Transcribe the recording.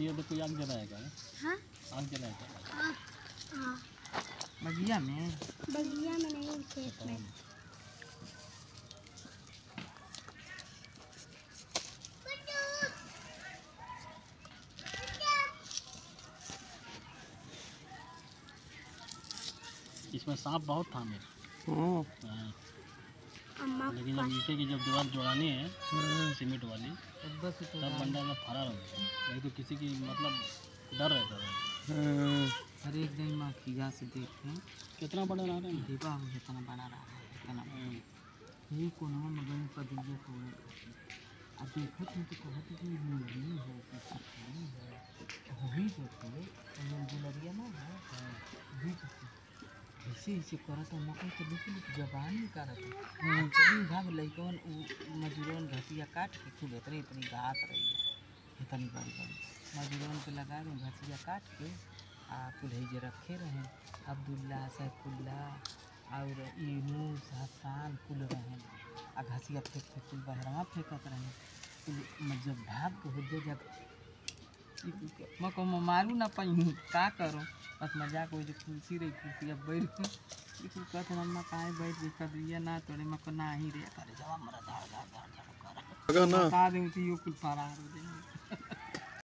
ये तो कोई आग जलाएगा हाँ? आग जलाएगा हाँ हाँ। बगिया में। बगिया में नहीं खेत में। इसमें सांप बहुत था मेरे। हाँ। हाँ, लेकिन जब ईटे की जब दीवार जोड़ानी है हाँ। सीमेंट वाली तब बंदा का फरार हो गया नहीं तो किसी की मतलब डर रहता है। हाँ। अरे एक दिन माँ खिजा से देखे कितना बड़ा रहा है दीपा हो कितना बड़ा रहा है कितना हाँ, ये कोनो में गई पदिया तोड़े अब देखत हूँ तो कहत कि मुर्गी है कि है। ऐसे करत मकई तो बिल्कुल जबान नहीं करत है। भाग लइकवन मजूरन घसिया काट के खूब इतनी इतनी घात रही है। इतनी बड़ी बड़ी। मजूरन पे लगा रहे घसिया काट के आ कुल्हे जे रखे रहे। अब्दुल्ला सैफुल्ला और यूनुस हसान कुल रहे। आ घसिया फेंक फेंक कुल बहरवा फेंकत रहे। म- जब भाग के हो जे जग मैं कहूँ मारू ना पाई का करो बस मज़ाक हो जो खुशी रही खुशी अब बैठ इसको कहते मम्मा काहे बैठ गई कदिया ना तोरे मैं को ना ही रे करे जवा मरा धाड़ धाड़ धाड़ धाड़ कर ना बता दे यो कुल फरार हो जाए